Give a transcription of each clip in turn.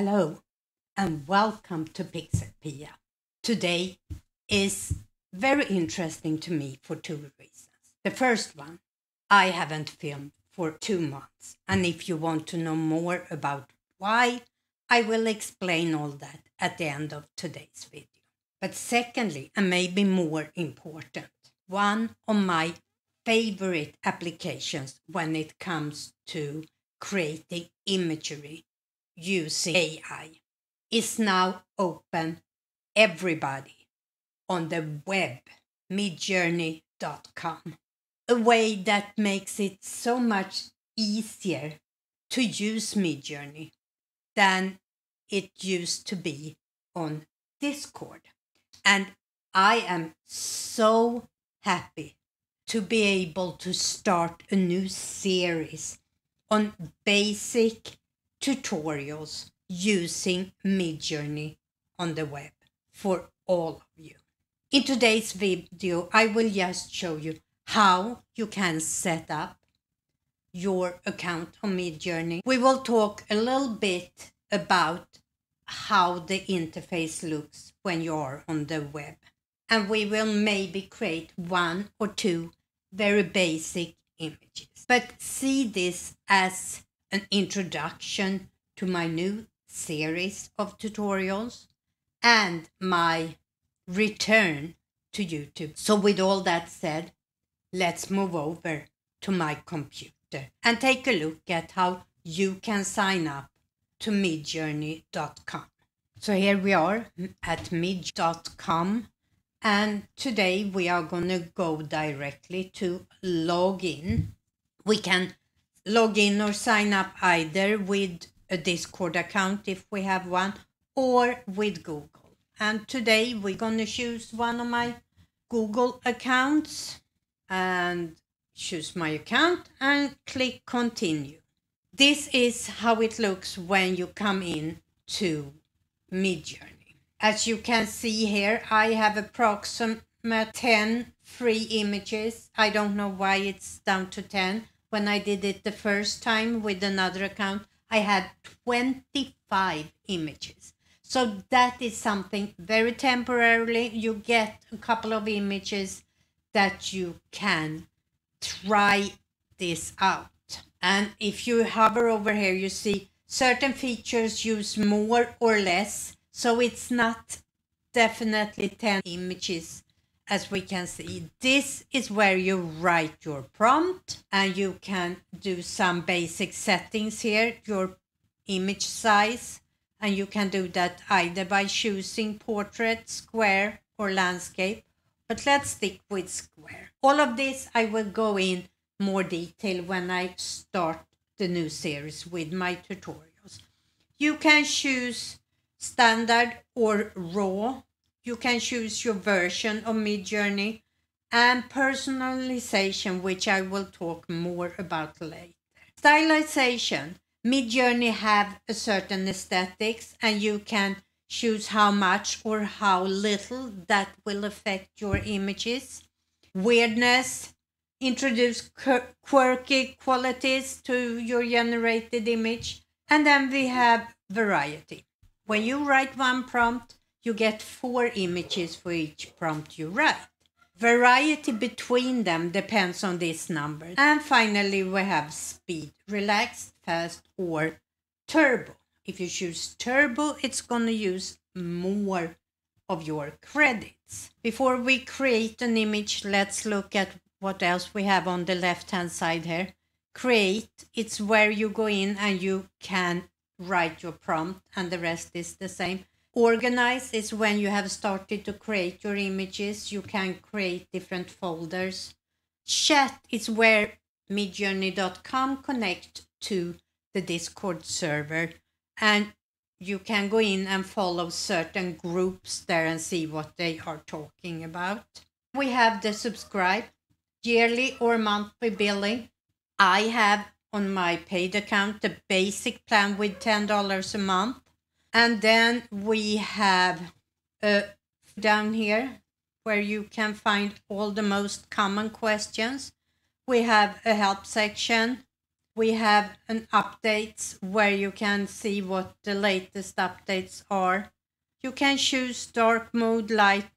Hello and welcome to Pixelpia. Today is very interesting to me for two reasons. The first one, I haven't filmed for two months, and if you want to know more about why, I will explain all that at the end of today's video. But secondly, and maybe more important, one of my favorite applications when it comes to creating imagery using AI is now open everybody on the web, midjourney.com. A way that makes it so much easier to use Midjourney than it used to be on Discord. And I am so happy to be able to start a new series on basic tutorials using Midjourney on the web for all of you. In today's video, I will just show you how you can set up your account on Midjourney. We will talk a little bit about how the interface looks when you're on the web. And we will maybe create one or two very basic images. But see this as an introduction to my new series of tutorials and my return to YouTube. So, with all that said, let's move over to my computer and take a look at how you can sign up to midjourney.com. So, here we are at midj.com, and today we are going to go directly to login. We can log in or sign up either with a Discord account if we have one or with Google. And today we're going to choose one of my Google accounts and choose my account and click continue. This is how it looks when you come in to Midjourney. As you can see here, I have approximately 10 free images. I don't know why it's down to 10 when I did it the first time with another account, I had 25 images. So that is something very temporarily. You get a couple of images that you can try this out. And if you hover over here, you see certain features use more or less. So it's not definitely 10 images as we can see, this is where you write your prompt and you can do some basic settings here, your image size, and you can do that either by choosing portrait, square, or landscape. But let's stick with square. All of this I will go in more detail when I start the new series with my tutorials. You can choose standard or raw you can choose your version of Midjourney and personalization, which I will talk more about later. Stylization. Midjourney have a certain aesthetics and you can choose how much or how little that will affect your images. Weirdness. Introduce quirky qualities to your generated image. And then we have variety. When you write one prompt, you get four images for each prompt you write. Variety between them depends on this number. And finally, we have speed, relaxed, fast, or turbo. If you choose turbo, it's going to use more of your credits. Before we create an image, let's look at what else we have on the left hand side here. Create, it's where you go in and you can write your prompt, and the rest is the same. Organize is when you have started to create your images. You can create different folders. Chat is where midjourney.com connect to the Discord server and you can go in and follow certain groups there and see what they are talking about. We have the subscribe, yearly or monthly billing. I have on my paid account the basic plan with $10 a month. And then we have uh, down here where you can find all the most common questions. We have a help section we have an updates where you can see what the latest updates are. You can choose dark mode, light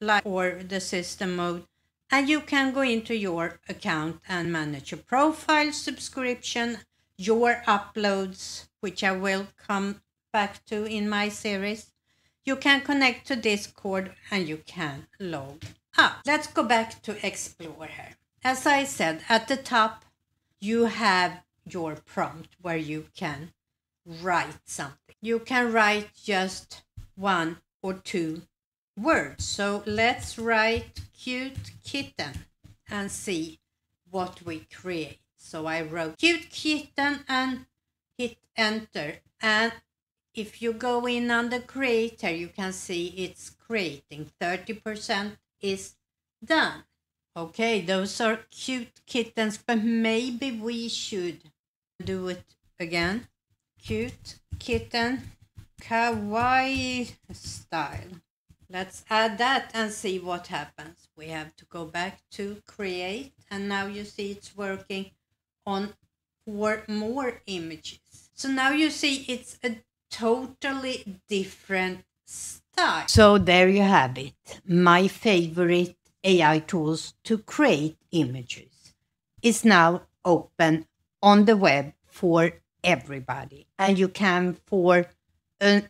light or the system mode. And you can go into your account and manage your profile, subscription, your uploads, which I will come back to in my series. You can connect to Discord and you can log up. Let's go back to Explorer. As I said, at the top, you have your prompt where you can write something. You can write just one or two words. So let's write cute kitten and see what we create. So I wrote cute kitten and hit enter. And if you go in under creator, you can see it's creating 30% is done. Okay, those are cute kittens, but maybe we should do it again. Cute kitten, kawaii style. Let's add that and see what happens. We have to go back to create and now you see it's working on four more images. So now you see it's a totally different style. So there you have it. My favorite AI tools to create images is now open on the web for everybody. And you can for a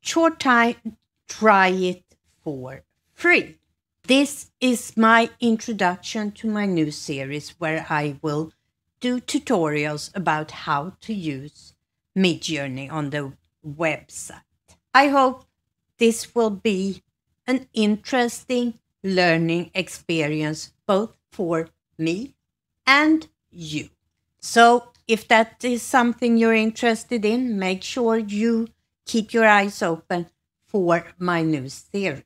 short time try it for free. This is my introduction to my new series where I will do tutorials about how to use Midjourney on the website. I hope this will be an interesting learning experience both for me and you. So, if that is something you're interested in, make sure you keep your eyes open for my new series.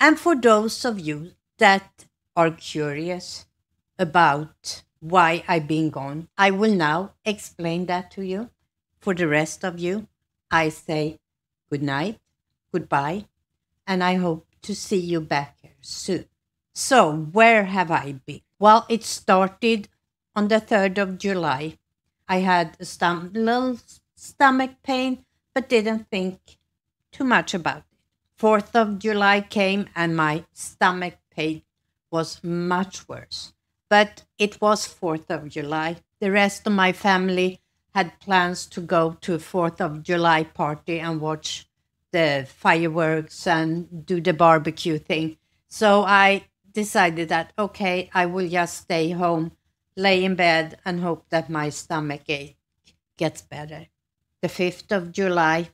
And for those of you that are curious about why I've been gone, I will now explain that to you. For the rest of you, I say good night, goodbye, and I hope to see you back here soon. So, where have I been? Well, it started on the 3rd of July. I had a stom- little stomach pain, but didn't think too much about it. 4th of July came and my stomach pain was much worse. But it was 4th of July. The rest of my family had plans to go to a 4th of July party and watch the fireworks and do the barbecue thing. So I decided that, okay, I will just stay home, lay in bed, and hope that my stomach ache gets better. The 5th of July,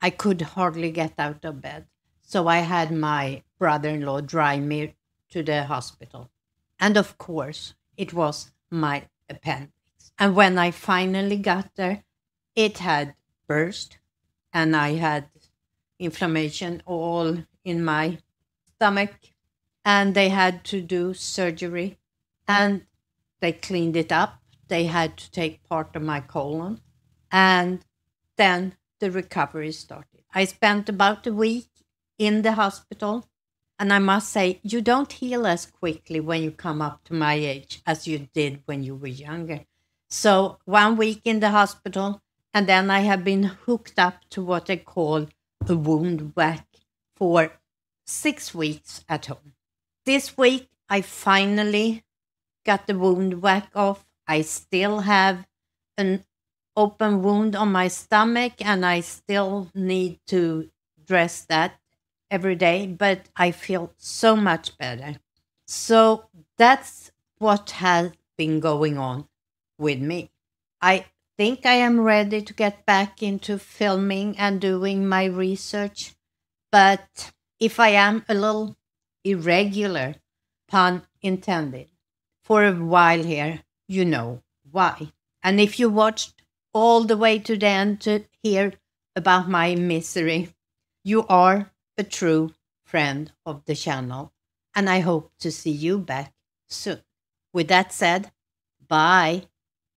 I could hardly get out of bed. So I had my brother in law drive me to the hospital. And of course, it was my appendix. And when I finally got there, it had burst and I had inflammation all in my stomach. And they had to do surgery and they cleaned it up. They had to take part of my colon. And then the recovery started. I spent about a week in the hospital. And I must say, you don't heal as quickly when you come up to my age as you did when you were younger. So, one week in the hospital, and then I have been hooked up to what they call a wound vac for six weeks at home. This week, I finally got the wound vac off. I still have an open wound on my stomach, and I still need to dress that every day, but I feel so much better. So that's what has been going on with me. I think I am ready to get back into filming and doing my research, but if I am a little irregular, pun intended, for a while here, you know why. And if you watched all the way to the end to hear about my misery, you are a true friend of the channel, and I hope to see you back soon. With that said, bye.